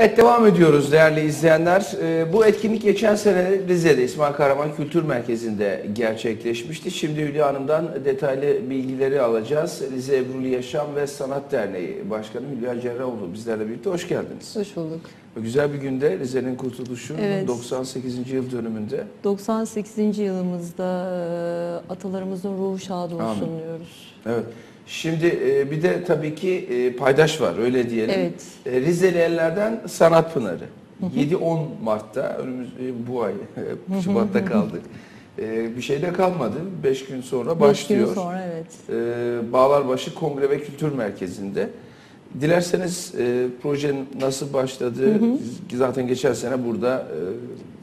Evet devam ediyoruz değerli izleyenler. Ee, bu etkinlik geçen sene Rize'de İsmail Kahraman Kültür Merkezi'nde gerçekleşmişti. Şimdi Hülya Hanım'dan detaylı bilgileri alacağız. Rize Ebruli Yaşam ve Sanat Derneği Başkanı Hülya Cerrahoğlu bizlerle birlikte hoş geldiniz. Hoş bulduk. Güzel bir günde Rize'nin kurtuluşunun Evet. 98. yıl dönümünde. 98. yılımızda e, atalarımızın ruhu şad olsun Amin. diyoruz. Evet. Şimdi e, bir de tabii ki e, paydaş var öyle diyelim. Evet. E, Rizeli ellerden Sanat Pınarı. 7-10 Mart'ta önümüz e, bu ay Şubat'ta kaldık. E, bir şey de kalmadı. 5 gün sonra başlıyor. gün sonra evet. E, Bağlarbaşı Kongre ve Kültür Merkezi'nde. Dilerseniz e, projenin nasıl başladığı Siz zaten geçen sene burada e,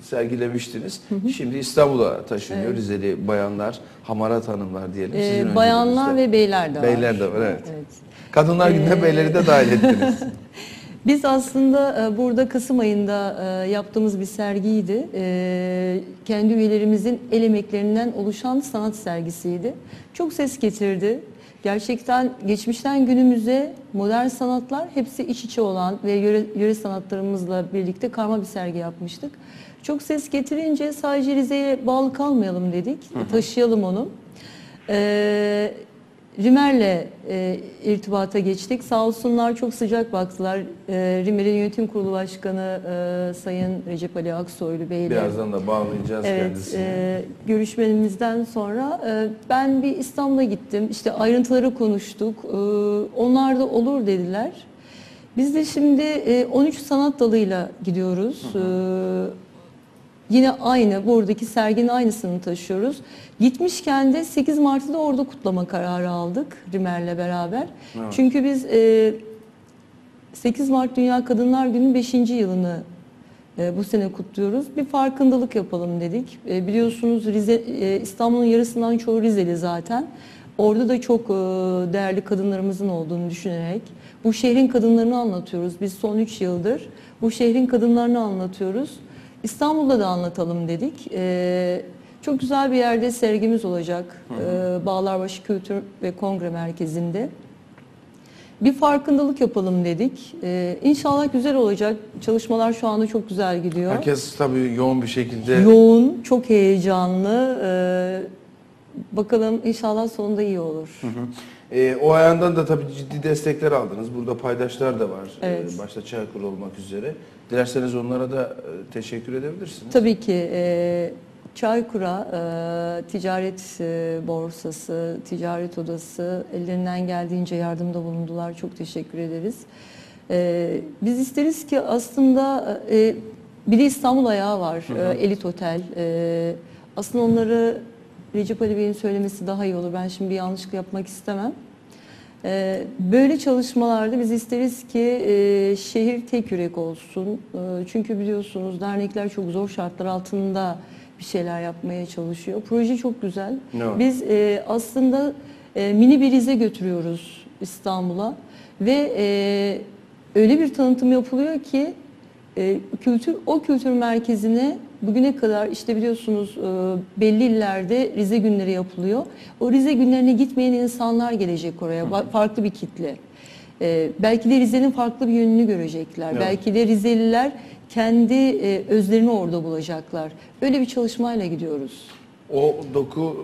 sergilemiştiniz. Şimdi İstanbul'a taşınıyor Evet. Rizeli bayanlar, hamarat hanımlar diyelim. E, sizin bayanlar ve beyler de var. Beyler de var, evet. evet. Kadınlar Günü'ne Ee, beyleri de dahil ettiniz. Biz aslında e, burada Kasım ayında e, yaptığımız bir sergiydi. E, Kendi üyelerimizin el emeklerinden oluşan sanat sergisiydi. Çok ses getirdi. Gerçekten geçmişten günümüze modern sanatlar hepsi iç içe olan ve yöre, yöre sanatlarımızla birlikte karma bir sergi yapmıştık. Çok ses getirince sadece Rize'ye bağlı kalmayalım dedik. Taşıyalım onu. Ee, Rimer'le e, irtibata geçtik. Sağ olsunlar çok sıcak baktılar. E, Rimer'in yönetim kurulu başkanı e, Sayın Recep Ali Aksoylu Bey'le. Birazdan da bağlayacağız Evet, kendisini. e, görüşmemizden sonra e, ben bir İstanbul'a gittim. İşte ayrıntıları konuştuk. E, onlar da olur dediler. Biz de şimdi e, 13 sanat dalıyla gidiyoruz. E, Yine aynı, buradaki serginin aynısını taşıyoruz. Gitmişken de 8 Mart'ı da orada kutlama kararı aldık Rimer'le beraber. Evet. Çünkü biz e, 8 Mart Dünya Kadınlar Günü'nün 5. yılını e, bu sene kutluyoruz. Bir farkındalık yapalım dedik. E, biliyorsunuz Rize, e, İstanbul'un yarısından çoğu Rizeli zaten. Orada da çok değerli kadınlarımızın olduğunu düşünerek bu şehrin kadınlarını anlatıyoruz. Biz son 3 yıldır bu şehrin kadınlarını anlatıyoruz. İstanbul'da da anlatalım dedik. E, çok güzel bir yerde sergimiz olacak. E, Bağlarbaşı Kültür ve Kongre Merkezi'nde. Bir farkındalık yapalım dedik. Ee, inşallah güzel olacak. Çalışmalar şu anda çok güzel gidiyor. Herkes tabii yoğun bir şekilde Yoğun, çok heyecanlı. Ee, bakalım inşallah sonunda iyi olur. E, o ayandan da tabii ciddi destekler aldınız. Burada paydaşlar da var. Evet. E, başta Çaykur olmak üzere. Dilerseniz onlara da e, teşekkür edebilirsiniz. Tabii ki e, Çaykur'a, e, Ticaret e, Borsası, Ticaret Odası ellerinden geldiğince yardımda bulundular. Çok teşekkür ederiz. E, biz isteriz ki aslında e, bir de İstanbul ayağı var, e, Elit Otel. E, aslında onları Recep Ali Bey'in söylemesi daha iyi olur. Ben şimdi bir yanlışlık yapmak istemem. Ee, Böyle çalışmalarda biz isteriz ki e, şehir tek yürek olsun. E, Çünkü biliyorsunuz dernekler çok zor şartlar altında bir şeyler yapmaya çalışıyor. Proje çok güzel. Evet. Biz e, aslında e, mini bir Rize götürüyoruz İstanbul'a ve öyle bir tanıtım yapılıyor ki kültür o kültür merkezine bugüne kadar işte biliyorsunuz e, belli illerde Rize günleri yapılıyor. O Rize günlerine gitmeyen insanlar gelecek oraya. Farklı bir kitle. E, belki de Rize'nin farklı bir yönünü görecekler. Evet. Belki de Rizeliler kendi e, özlerini orada bulacaklar. Öyle bir çalışmayla gidiyoruz. O doku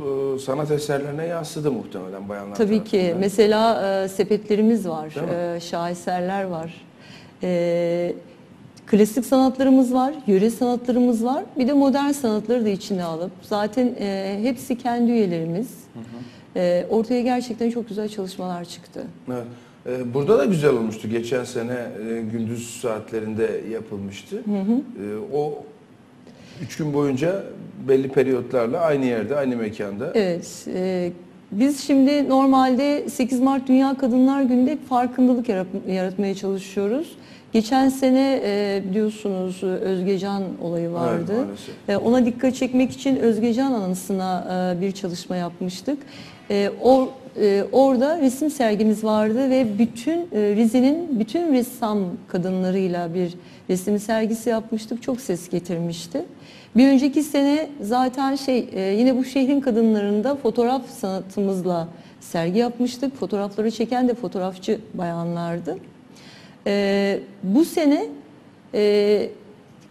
sanat eserlerine yansıdı muhtemelen bayanlar Tabii ki. tarafından. Mesela e, sepetlerimiz var, şaheserler var. E, klasik sanatlarımız var, yöre sanatlarımız var. Bir de modern sanatları da içine alıp zaten e, hepsi kendi üyelerimiz. E, ortaya gerçekten çok güzel çalışmalar çıktı. Evet. E, Burada da güzel olmuştu. Geçen sene e, gündüz saatlerinde yapılmıştı. E, O üç gün boyunca belli periyotlarla aynı yerde, aynı mekanda. Evet. e, biz şimdi normalde 8 Mart Dünya Kadınlar Günü'nde farkındalık yarat- yaratmaya çalışıyoruz. Geçen sene e, biliyorsunuz Özgecan olayı vardı. Evet. E, Ona dikkat çekmek için Özgecan anısına e, bir çalışma yapmıştık. E, or, e, orada resim sergimiz vardı ve bütün e, Rize'nin bütün ressam kadınlarıyla bir resim sergisi yapmıştık. Çok ses getirmişti. Bir önceki sene zaten şey e, yine bu şehrin kadınlarında fotoğraf sanatımızla sergi yapmıştık. Fotoğrafları çeken de fotoğrafçı bayanlardı. E, bu sene E,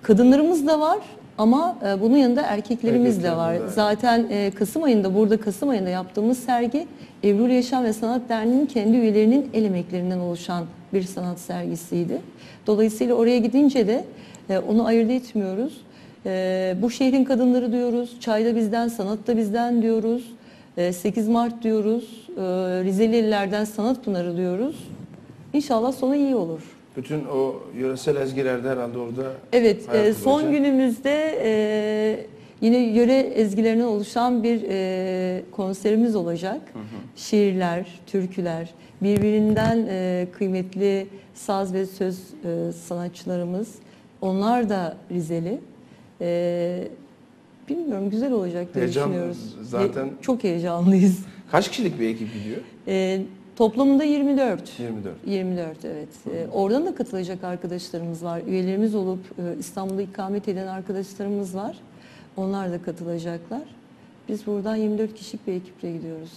kadınlarımız da var ama e, bunun yanında erkeklerimiz de var. Zaten e, Kasım ayında burada Kasım ayında yaptığımız sergi Ebru Yaşam ve Sanat Derneği'nin kendi üyelerinin el emeklerinden oluşan bir sanat sergisiydi. Dolayısıyla oraya gidince de e, onu ayırt etmiyoruz. E, bu şehrin kadınları diyoruz, çayda bizden, sanatta bizden diyoruz. E, 8 Mart diyoruz, e, Rizelilerden Sanat Pınarı diyoruz. İnşallah sonu iyi olur. Bütün o yöresel ezgilerde herhalde orada Evet, e, son günümüzde e, yine yöre ezgilerinden oluşan bir e, konserimiz olacak. Şiirler, türküler, birbirinden e, kıymetli saz ve söz e, sanatçılarımız. Onlar da Rizeli. E, bilmiyorum güzel olacak diye Heyecan düşünüyoruz. zaten- He- çok heyecanlıyız. kaç kişilik bir ekip gidiyor? E, toplamında 24. 24. 24 evet. Ee, oradan da katılacak arkadaşlarımız var. Üyelerimiz olup e, İstanbul'da ikamet eden arkadaşlarımız var. Onlar da katılacaklar. Biz buradan 24 kişilik bir ekiple gidiyoruz.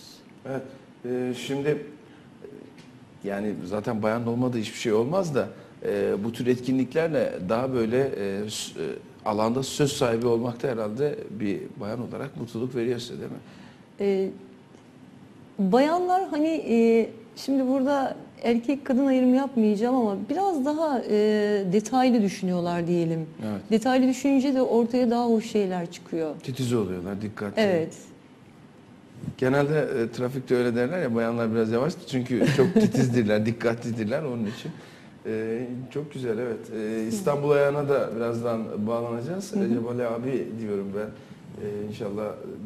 Evet. Ee, şimdi e, yani zaten bayan olmadı hiçbir şey olmaz da e, bu tür etkinliklerle daha böyle e, e, alanda söz sahibi olmakta herhalde bir bayan olarak mutluluk veriyor size değil mi? Ee, bayanlar hani e, şimdi burada erkek kadın ayrımı yapmayacağım ama biraz daha e, detaylı düşünüyorlar diyelim. Evet. Detaylı düşününce de ortaya daha hoş şeyler çıkıyor. Titiz oluyorlar, dikkatli. Evet. Genelde e, trafikte öyle derler ya bayanlar biraz yavaş çünkü çok titizdirler, dikkatlidirler onun için. E, çok güzel evet. E, İstanbul ayağına da birazdan bağlanacağız. Recep Ali abi diyorum ben. E, inşallah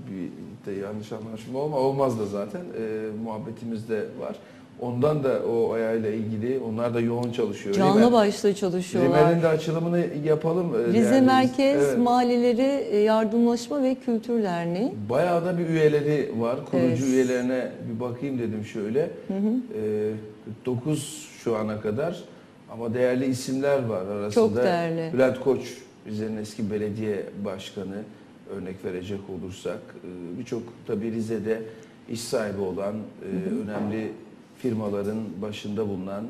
bir de yanlış anlaşılma olma olmaz da zaten e, muhabbetimiz de var. Ondan da o ayağıyla ilgili onlar da yoğun çalışıyor. Canlı Rimmel- başla çalışıyorlar. Rimmel'in de açılımını yapalım. e, Rize değerli- Merkez Evet. Mahalleleri e, Yardımlaşma ve Kültür Derneği. Bayağı da bir üyeleri var. Kurucu Evet. üyelerine bir bakayım dedim şöyle. Ee, 49 şu ana kadar ama değerli isimler var arasında. Çok değerli. Bülent Koç, Rize'nin eski belediye başkanı örnek verecek olursak. Ee, Birçok tabii Rize'de iş sahibi olan, e, önemli firmaların başında bulunan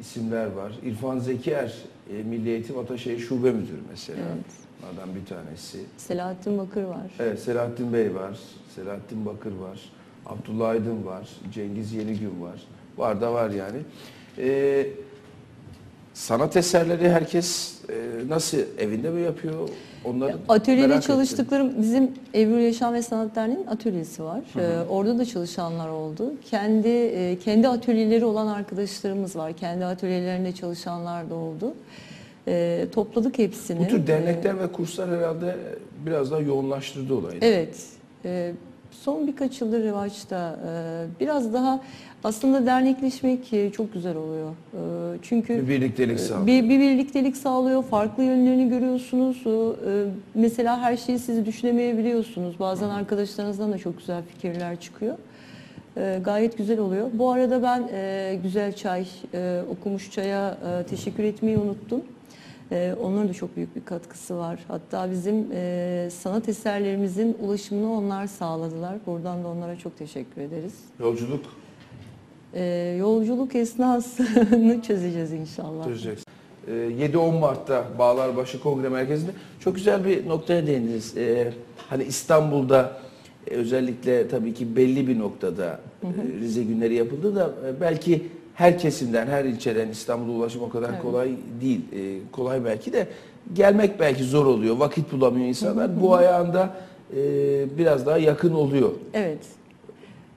isimler var. İrfan Zekier, e, Milli Eğitim Ataşehir Şube Müdürü mesela. Evet. Onlardan bir tanesi. Selahattin Bakır var. Evet, Selahattin Bey var, Selahattin Bakır var, Abdullah Aydın var, Cengiz Yenigün var. Var da var yani. Ee, sanat eserleri herkes e, nasıl evinde mi yapıyor? Onları Atölyede merak ettim. çalıştıklarım bizim Ebru Yaşam ve Sanat Derneği'nin atölyesi var. Ee, orada da çalışanlar oldu. Kendi e, kendi atölyeleri olan arkadaşlarımız var. Kendi atölyelerinde çalışanlar da oldu. Ee, topladık hepsini. Bu tür Ee, dernekler ve kurslar herhalde biraz daha yoğunlaştırdı olayı. Evet. Ee, son birkaç yıldır revaçta. Ee, biraz daha aslında dernekleşmek e, çok güzel oluyor. Ee, çünkü Bir birliktelik sağlıyor. bir, bir birliktelik sağlıyor, farklı yönlerini görüyorsunuz. Mesela her şeyi siz düşünemeyebiliyorsunuz. Bazen arkadaşlarınızdan da çok güzel fikirler çıkıyor. Gayet güzel oluyor. Bu arada ben e, Güzel Çay, e, Okumuş Çay'a e, teşekkür etmeyi unuttum. E, onların da çok büyük bir katkısı var. Hatta bizim e, sanat eserlerimizin ulaşımını onlar sağladılar. Buradan da onlara çok teşekkür ederiz. Yolculuk E, yolculuk esnasını çözeceğiz inşallah. çözeceksin. Ee, 7-10 Mart'ta Bağlarbaşı Kongre Merkezi'nde çok güzel bir noktaya değindiniz. Ee, hani İstanbul'da e, özellikle tabii ki belli bir noktada e, Rize günleri yapıldı da e, belki her kesimden, her ilçeden İstanbul'a ulaşım o kadar Evet. kolay değil. E, kolay belki de gelmek belki zor oluyor. Vakit bulamıyor insanlar. Bu ayağında e, biraz daha yakın oluyor. Evet.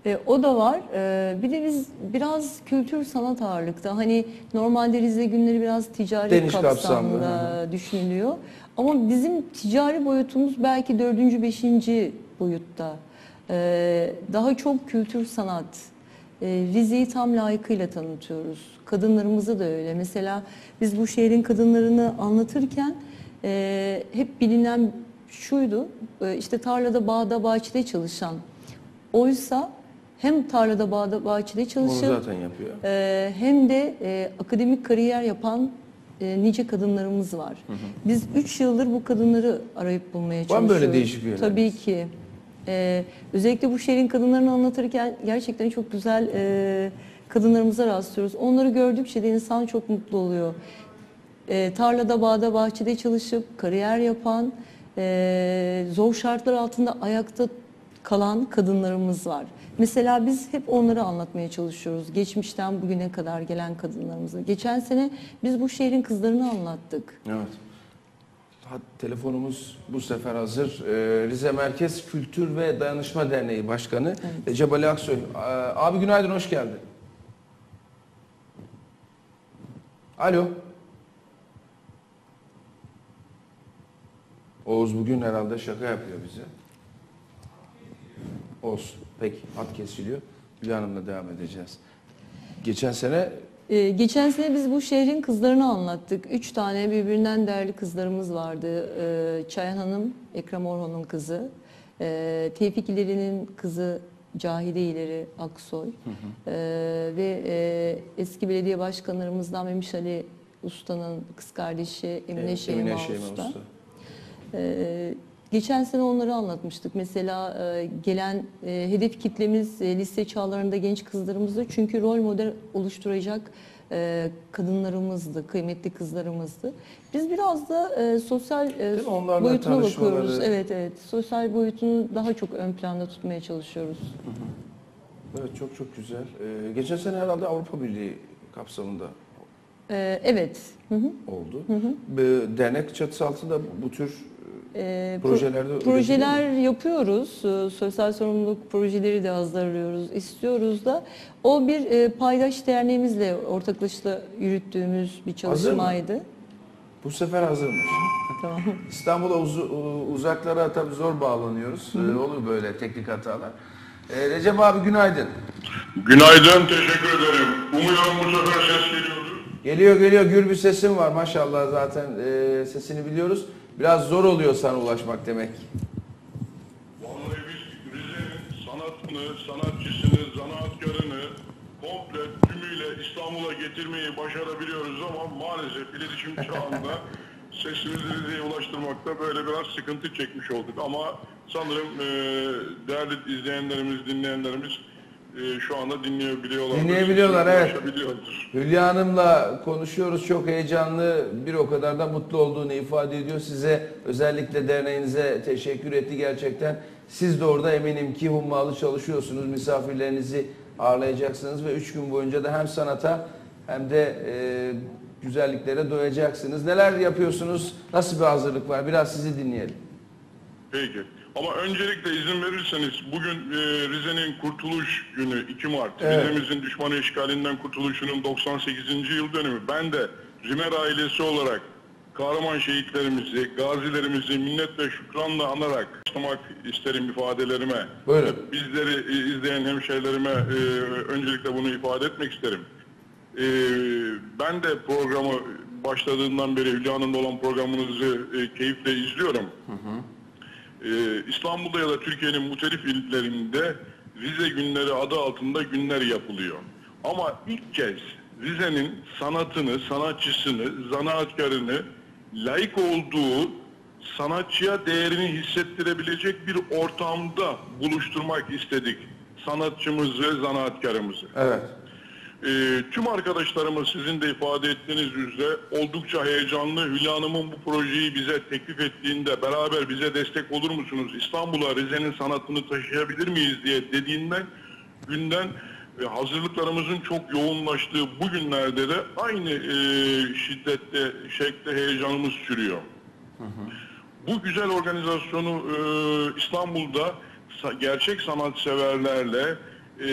E, o da var. E, bir de biz biraz kültür sanat ağırlıkta. Hani normalde Rize günleri biraz ticari kapsamlı, kapsamda düşünülüyor. Ama bizim ticari boyutumuz belki dördüncü, beşinci boyutta. E, daha çok kültür sanat. E, Rize'yi tam layıkıyla tanıtıyoruz. Kadınlarımızı da öyle. Mesela biz bu şehrin kadınlarını anlatırken e, hep bilinen şuydu. E, işte tarlada, bağda, bahçede çalışan Oysa hem tarlada, bağda, bahçede Onu çalışıp zaten yapıyor. e, hem de e, akademik kariyer yapan e, nice kadınlarımız var. Biz 3 yıldır bu kadınları arayıp bulmaya Var mı çalışıyoruz. böyle değişik bir? Tabii ki. E, özellikle bu şehrin kadınlarını anlatırken gerçekten çok güzel e, kadınlarımıza rastlıyoruz. Onları gördükçe de insan çok mutlu oluyor. e, tarlada, bağda, bahçede çalışıp kariyer yapan, e, zor şartlar altında ayakta kalan kadınlarımız var. Mesela biz hep onları anlatmaya çalışıyoruz. Geçmişten bugüne kadar gelen kadınlarımızı. Geçen sene biz bu şehrin kızlarını anlattık. Evet. Telefonumuz bu sefer hazır. Ee, Rize Merkez Kültür ve Dayanışma Derneği Başkanı Recep Ali Aksoy. Aa, Abi günaydın, hoş geldin. Alo. Oğuz bugün herhalde şaka yapıyor bize. Olsun. Peki, hat kesiliyor. Hülya Hanım'la devam edeceğiz. Geçen sene Ee, geçen sene biz bu şehrin kızlarını anlattık. Üç tane birbirinden değerli kızlarımız vardı. Ee, Çayan Hanım, Ekrem Orhan'ın kızı. Ee, Tevfik İleri'nin kızı Cahide İleri Aksoy. Ee, ve e, eski belediye başkanlarımızdan Memiş Ali Usta'nın kız kardeşi Emine e, Şeyma Emine Şeyma Usta. Usta. Ee, geçen sene onları anlatmıştık. Mesela e, gelen e, hedef kitlemiz e, lise çağlarında genç kızlarımızdı. Çünkü rol model oluşturacak e, kadınlarımızdı, kıymetli kızlarımızdı. Biz biraz da e, sosyal e, boyutuna bakıyoruz. Evet, evet. Sosyal boyutunu daha çok ön planda tutmaya çalışıyoruz. Evet çok çok güzel. Ee, geçen sene herhalde Avrupa Birliği kapsamında Ee, evet. Hı hı. oldu. Bir dernek çatısı altında bu tür Pro- projelerde Projeler yapıyoruz. Ee, Sosyal sorumluluk projeleri de hazırlıyoruz, istiyoruz da. O bir e, paydaş derneğimizle ortaklaşa yürüttüğümüz bir çalışmaydı. bu sefer hazırmış. Tamam. İstanbul'a uzu- u- uzaklara tabii zor bağlanıyoruz. Ee, olur böyle teknik hatalar. Ee, Recep abi günaydın. Günaydın, teşekkür ederim. Umuyorum bu sefer ses geliyordur. Geliyor geliyor gür bir sesin var maşallah zaten e, sesini biliyoruz. Biraz zor oluyor sana ulaşmak demek. Vallahi Rize'nin sanatını, sanatçısını, zanaatkarını komple tümüyle İstanbul'a getirmeyi başarabiliyoruz ama maalesef iletişim çağında sesimizi Rize'ye ulaştırmakta böyle biraz sıkıntı çekmiş olduk. Ama sanırım e, değerli izleyenlerimiz, dinleyenlerimiz e, şu anda dinleyebiliyorlar. Dinleyebiliyorlar, evet. Hülya Hanım'la konuşuyoruz. Çok heyecanlı, bir o kadar da mutlu olduğunu ifade ediyor. Size özellikle derneğinize teşekkür etti gerçekten. Siz de orada eminim ki hummalı çalışıyorsunuz. Misafirlerinizi ağırlayacaksınız ve üç gün boyunca da hem sanata hem de e, güzelliklere doyacaksınız. Neler yapıyorsunuz? Nasıl bir hazırlık var? Biraz sizi dinleyelim. Peki. Ama öncelikle izin verirseniz bugün e, Rize'nin kurtuluş günü 2 Mart. Evet. Rize'mizin düşman işgalinden kurtuluşunun 98. yıl dönümü. Ben de Rimer ailesi olarak kahraman şehitlerimizi, gazilerimizi minnet ve şükranla anarak başlamak isterim ifadelerime. Buyurun. Bizleri e, izleyen hemşehrilerime e, öncelikle bunu ifade etmek isterim. E, ben de programı başladığından beri Hülya Hanım'la olan programınızı e, keyifle izliyorum. Ee, İstanbul'da ya da Türkiye'nin muhtelif illerinde Rize günleri adı altında günler yapılıyor. Ama ilk kez Rize'nin sanatını, sanatçısını, zanaatkarını layık olduğu sanatçıya değerini hissettirebilecek bir ortamda buluşturmak istedik. Sanatçımızı, zanaatkarımızı. Evet. Ee, tüm arkadaşlarımız sizin de ifade ettiğiniz üzere oldukça heyecanlı. Hülya Hanım'ın bu projeyi bize teklif ettiğinde beraber bize destek olur musunuz? İstanbul'a Rize'nin sanatını taşıyabilir miyiz diye dediğinden günden e, hazırlıklarımızın çok yoğunlaştığı bu günlerde de aynı e, şiddette, şekle heyecanımız sürüyor. Bu güzel organizasyonu e, İstanbul'da gerçek sanatseverlerle e,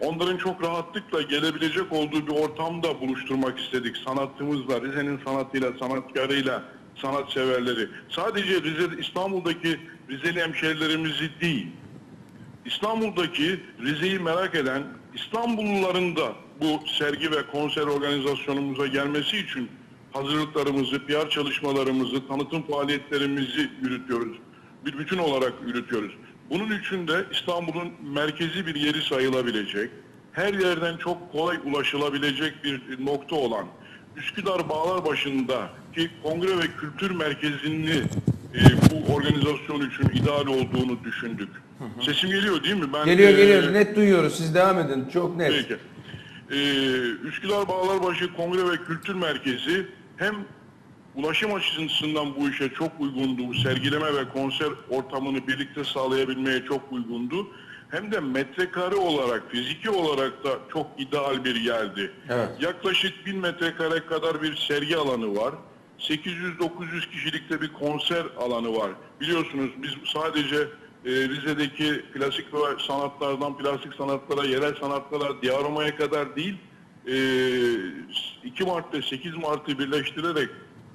onların çok rahatlıkla gelebilecek olduğu bir ortamda buluşturmak istedik. Sanatçımızla, Rize'nin sanatıyla, sanatkarıyla, sanatseverleri. Sadece Rize, İstanbul'daki Rizeli hemşehrilerimizi değil, İstanbul'daki Rize'yi merak eden İstanbulluların da bu sergi ve konser organizasyonumuza gelmesi için hazırlıklarımızı, PR çalışmalarımızı, tanıtım faaliyetlerimizi yürütüyoruz. Bir bütün olarak yürütüyoruz. Bunun için de İstanbul'un merkezi bir yeri sayılabilecek, her yerden çok kolay ulaşılabilecek bir nokta olan Üsküdar Bağlarbaşı'nda ki kongre ve kültür merkezini e, bu organizasyon için ideal olduğunu düşündük. Sesim geliyor değil mi? Ben, Geliyor e, geliyor. Net duyuyoruz. Siz devam edin. Çok net. Peki. Ee, Üsküdar Bağlarbaşı Kongre ve Kültür Merkezi hem ulaşım açısından bu işe çok uygundu. Bu sergileme ve konser ortamını birlikte sağlayabilmeye çok uygundu. Hem de metrekare olarak, fiziki olarak da çok ideal bir yerdi. Evet. Yaklaşık 1000 metrekare kadar bir sergi alanı var. 800-900 kişilikte bir konser alanı var. Biliyorsunuz biz sadece e, Rize'deki klasik sanatlardan plastik sanatlara, yerel sanatlara, diyaromaya kadar değil, e, 2 Mart ve 8 Mart'ı birleştirerek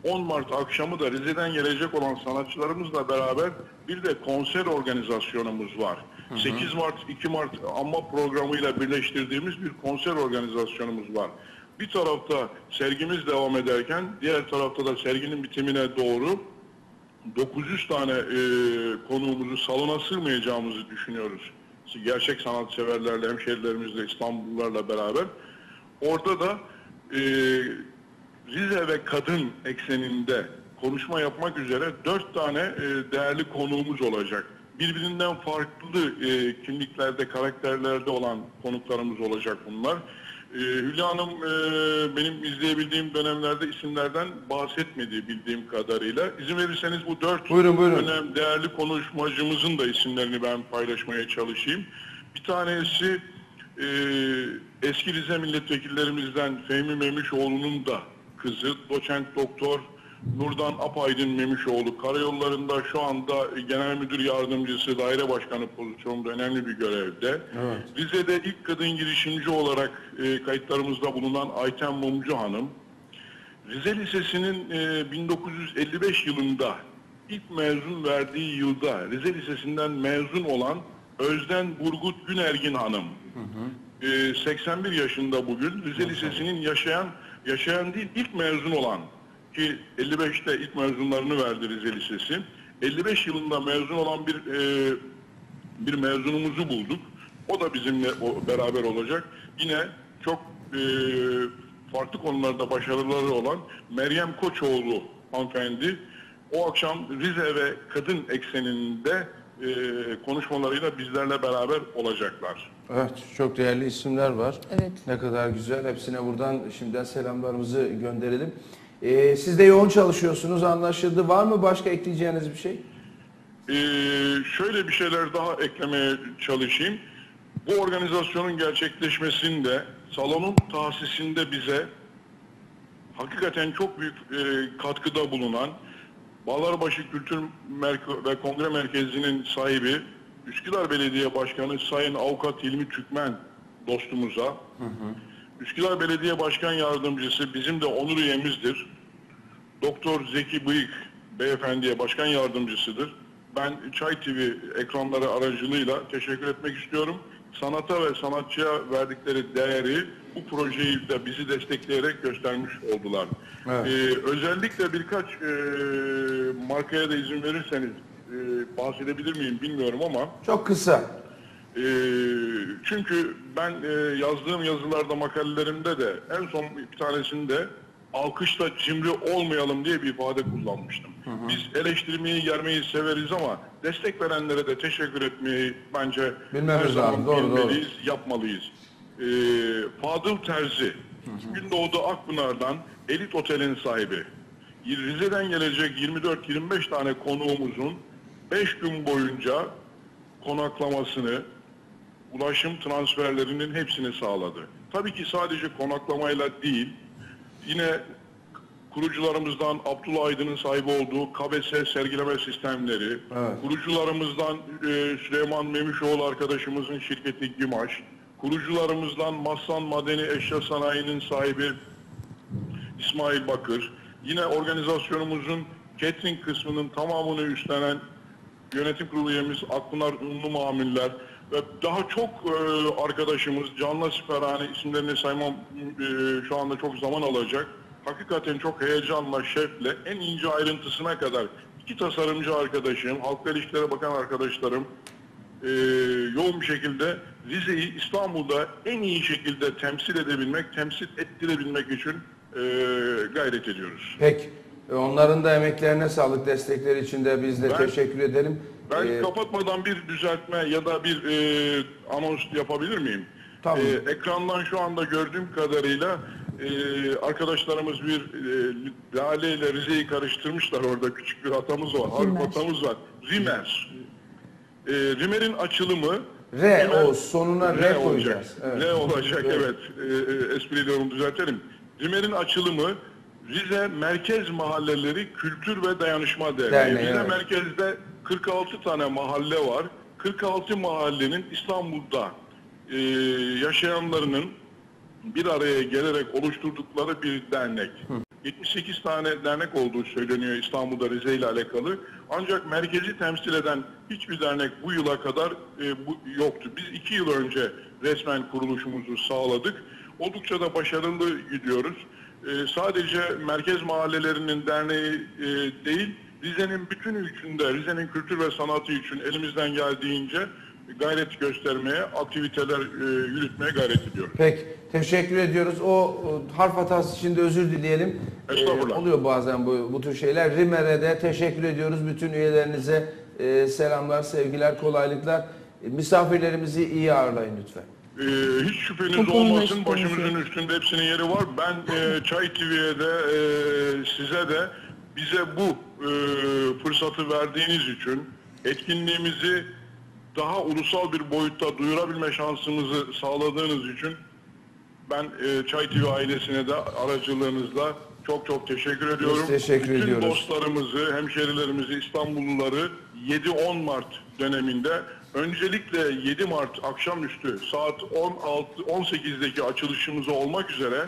10 Mart akşamı da Rize'den gelecek olan sanatçılarımızla beraber bir de konser organizasyonumuz var. 8 Mart, 2 Mart anma programıyla birleştirdiğimiz bir konser organizasyonumuz var. Bir tarafta sergimiz devam ederken diğer tarafta da serginin bitimine doğru 900 tane e, konuğumuzu salona sığmayacağımızı düşünüyoruz. Gerçek sanatseverlerle, hemşehrilerimizle, İstanbullularla beraber. Orada da e, Rize ve kadın ekseninde konuşma yapmak üzere dört tane e, değerli konuğumuz olacak. Birbirinden farklı e, kimliklerde, karakterlerde olan konuklarımız olacak bunlar. E, Hülya Hanım e, benim izleyebildiğim dönemlerde isimlerden bahsetmedi bildiğim kadarıyla. İzin verirseniz bu dört Buyurun, buyurun. önemli değerli konuşmacımızın da isimlerini ben paylaşmaya çalışayım. Bir tanesi e, eski Rize milletvekillerimizden Fehmi Memişoğlu'nun da kızı doçent doktor Nurdan Apaydın Memişoğlu karayollarında şu anda genel müdür yardımcısı daire başkanı pozisyonunda önemli bir görevde. Rize'de ilk kadın girişimci olarak e, kayıtlarımızda bulunan Ayten Mumcu Hanım. Rize Lisesi'nin e, 1955 yılında ilk mezun verdiği yılda Rize Lisesi'nden mezun olan Özden Burgut Günergin Hanım. E, 81 yaşında bugün Rize Lisesi'nin yaşayan yaşayan değil ilk mezun olan ki 55'te ilk mezunlarını verdi Rize Lisesi. 55 yılında mezun olan bir e, bir mezunumuzu bulduk. O da bizimle o, beraber olacak. Yine çok e, farklı konularda başarıları olan Meryem Koçoğlu hanımefendi o akşam Rize ve kadın ekseninde e, konuşmalarıyla bizlerle beraber olacaklar. Evet, çok değerli isimler var. Evet. Ne kadar güzel. Hepsine buradan şimdiden selamlarımızı gönderelim. Ee, siz de yoğun çalışıyorsunuz anlaşıldı. Var mı başka ekleyeceğiniz bir şey? Ee, şöyle bir şeyler daha eklemeye çalışayım. Bu organizasyonun gerçekleşmesinde, salonun tahsisinde bize hakikaten çok büyük e, katkıda bulunan Bağlarbaşı Kültür Merke- ve Kongre Merkezi'nin sahibi Üsküdar Belediye Başkanı Sayın Avukat Hilmi Türkmen dostumuza, Üsküdar Belediye Başkan Yardımcısı bizim de onur üyemizdir. Doktor Zeki Bıyık beyefendiye başkan yardımcısıdır. Ben Çay TV ekranları aracılığıyla teşekkür etmek istiyorum. Sanata ve sanatçıya verdikleri değeri bu projeyi de bizi destekleyerek göstermiş oldular. Evet. Ee, özellikle birkaç e, markaya da izin verirseniz e, bahsedebilir miyim bilmiyorum ama Çok kısa. ee, çünkü ben e, yazdığım yazılarda, makalelerimde de en son bir tanesinde alkışla cimri olmayalım diye bir ifade kullanmıştım. Biz eleştirmeyi, yermeyi severiz ama destek verenlere de teşekkür etmeyi bence Bilmemiz her zaman lazım. Doğru, bilmeliyiz, yapmalıyız. Ee, Fadıl Terzi, Gündoğdu Akpınar'dan Elit Otel'in sahibi. Rize'den gelecek 24-25 tane konuğumuzun 5 gün boyunca konaklamasını, ulaşım transferlerinin hepsini sağladı. Tabii ki sadece konaklamayla değil, yine kurucularımızdan Abdullah Aydın'ın sahibi olduğu KBS sergileme sistemleri, Evet. kurucularımızdan e, Süleyman Memişoğlu arkadaşımızın şirketi Gimaş, kurucularımızdan Massan Madeni Eşya Sanayi'nin sahibi İsmail Bakır, yine organizasyonumuzun catering kısmının tamamını üstlenen yönetim kurulu üyemiz Akpınar Ünlü Mamiller ve daha çok e, arkadaşımız Canla Siperhane isimlerini saymam e, şu anda çok zaman alacak. Hakikaten çok heyecanla, şevkle en ince ayrıntısına kadar iki tasarımcı arkadaşım, Halkla İlişkilere Bakan arkadaşlarım e, yoğun bir şekilde Rize'yi İstanbul'da en iyi şekilde temsil edebilmek, temsil ettirebilmek için e, gayret ediyoruz. Peki. E, Onların da emeklerine sağlık destekleri için de biz de Ben- teşekkür edelim. Ben Ee, kapatmadan bir düzeltme ya da bir e, anons yapabilir miyim? Tabii. E, ekrandan şu anda gördüğüm kadarıyla e, arkadaşlarımız bir e, Lale ile Rize'yi karıştırmışlar orada küçük bir hatamız var. Harf Rimer. hatamız var. Rimer. E, Rimer'in açılımı R Rimer- o sonuna R, olacak. koyacağız. R olacak evet. E, e, espriyle onu düzeltelim. Rimer'in açılımı Rize Merkez Mahalleleri Kültür ve Dayanışma Derneği. Derneği, Rize evet. merkezde 46 tane mahalle var. 46 mahallenin İstanbul'da e, yaşayanlarının bir araya gelerek oluşturdukları bir dernek. 78 tane dernek olduğu söyleniyor İstanbul'da Rize ile alakalı. Ancak merkezi temsil eden hiçbir dernek bu yıla kadar e, bu yoktu. Biz iki yıl önce resmen kuruluşumuzu sağladık. Oldukça da başarılı gidiyoruz. E, sadece merkez mahallelerinin derneği e, değil, Rize'nin bütünü içinde, Rize'nin kültür ve sanatı için elimizden geldiğince gayret göstermeye, aktiviteler e, yürütmeye gayret ediyoruz. Peki teşekkür ediyoruz. O, harf hatası için de özür dileyelim. Estağfurullah. oluyor bazen bu, bu tür şeyler. Rimer'e de teşekkür ediyoruz. Bütün üyelerinize e, selamlar, sevgiler, kolaylıklar. E, misafirlerimizi iyi ağırlayın lütfen. Ee, hiç şüpheniz konuda olmasın. Başımızın üstünde hepsinin yeri var. Ben e, Çay TV'ye de e, size de bize bu e, fırsatı verdiğiniz için etkinliğimizi daha ulusal bir boyutta duyurabilme şansımızı sağladığınız için ben e, Çay TV ailesine de aracılığınızla çok çok teşekkür ediyorum. teşekkür Bütün ediyoruz. dostlarımızı, hemşerilerimizi, İstanbulluları 7-10 Mart döneminde öncelikle 7 Mart akşamüstü saat 16 18'deki açılışımızı olmak üzere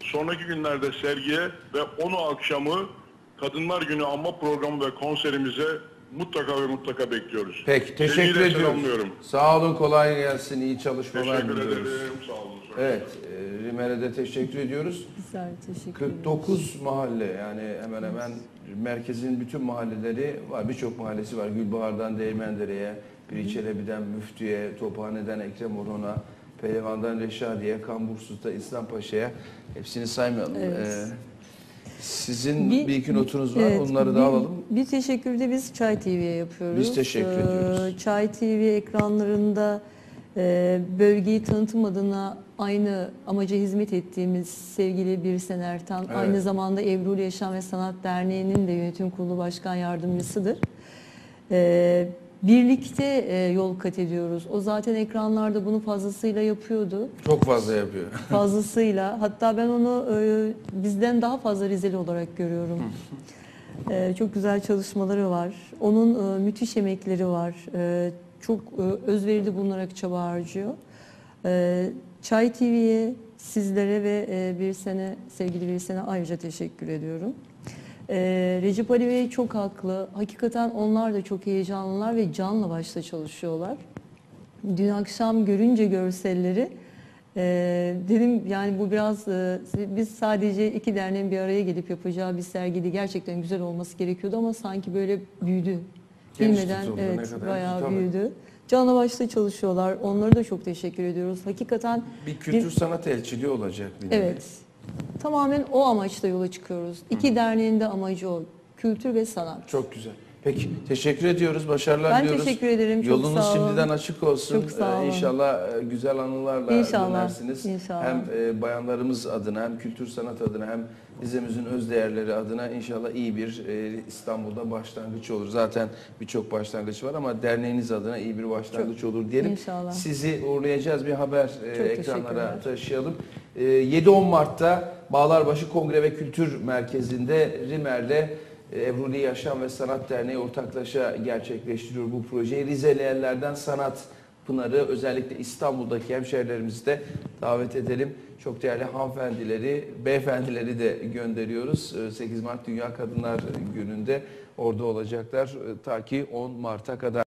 sonraki günlerde sergiye ve onu akşamı Kadınlar Günü anma programı ve konserimize mutlaka ve mutlaka bekliyoruz. Peki teşekkür Sevgiyle ediyoruz. selamlıyorum. Sağ olun kolay gelsin. iyi çalışmalar Teşekkür diliyoruz. ederim. Sağ olun. Evet e, Rimer'e de teşekkür ediyoruz. Bizler teşekkür ederiz. 49 mahalle yani hemen hemen merkezin bütün mahalleleri var. Birçok mahallesi var. Gülbahar'dan Değirmendere'ye, Biriçelebi'den Müftü'ye, Tophane'den Ekrem Orhan'a, Pehlivan'dan Reşadiye, Kambursus'ta İslam Paşa'ya hepsini saymayalım. Evet. Ee, sizin bir, iki notunuz var. evet, Onları bir, da alalım. Bir teşekkür de biz Çay TV'ye yapıyoruz. Biz teşekkür Ee, ediyoruz. Çay TV ekranlarında bölgeyi tanıtım adına aynı amaca hizmet ettiğimiz sevgili Birsen Ertan, Evet. aynı zamanda Evruli Yaşam ve Sanat Derneği'nin de yönetim kurulu başkan yardımcısıdır. Ee, birlikte e, yol kat ediyoruz. O zaten ekranlarda bunu fazlasıyla yapıyordu. Çok fazla yapıyor. fazlasıyla. Hatta ben onu e, bizden daha fazla Rizeli olarak görüyorum. E, çok güzel çalışmaları var. Onun e, müthiş emekleri var. E, çok e, özverili bulunarak çaba harcıyor. E, Çay TV'ye, sizlere ve e, bir sene sevgili bir sene ayrıca teşekkür ediyorum. E, Recep Ali Bey çok haklı. Hakikaten onlar da çok heyecanlılar ve canla başla çalışıyorlar. Dün akşam görünce görselleri e, dedim yani bu biraz biz sadece iki derneğin bir araya gelip yapacağı bir sergiydi. Gerçekten güzel olması gerekiyordu ama sanki böyle büyüdü. Bilmeden ne evet bayağı tabii. büyüdü. Canla başla çalışıyorlar. Onlara da çok teşekkür ediyoruz. Hakikaten Bir kültür sanat elçiliği olacak. bir nevi. evet. Tamamen o amaçla yola çıkıyoruz. İki derneğin de amacı o. Kültür ve sanat. Çok güzel. Peki teşekkür ediyoruz. Başarılar Ben diliyoruz. teşekkür ederim. Çok Yolunuz sağ olun. şimdiden açık olsun. Çok sağ Ee, olun. İnşallah e, güzel anılarla İnşallah, dönersiniz. inşallah. Hem e, bayanlarımız adına hem kültür sanat adına hem Rize'mizin öz değerleri adına inşallah iyi bir e, İstanbul'da başlangıç olur. Zaten birçok başlangıç var ama derneğiniz adına iyi bir başlangıç olur diyelim. İnşallah. Sizi uğurlayacağız bir haber e, Çok ekranlara taşıyalım. E, 7-10 Mart'ta Bağlarbaşı Kongre ve Kültür Merkezi'nde Rimer'le e, Evruli Yaşam ve Sanat Derneği ortaklaşa gerçekleştiriyor bu projeyi. Rizelilerden Sanat Pınarı özellikle İstanbul'daki hemşehrilerimizi de davet edelim. Çok değerli hanımefendileri, beyefendileri de gönderiyoruz. E, 8 Mart Dünya Kadınlar Günü'nde orada olacaklar e, ta ki 10 Mart'a kadar.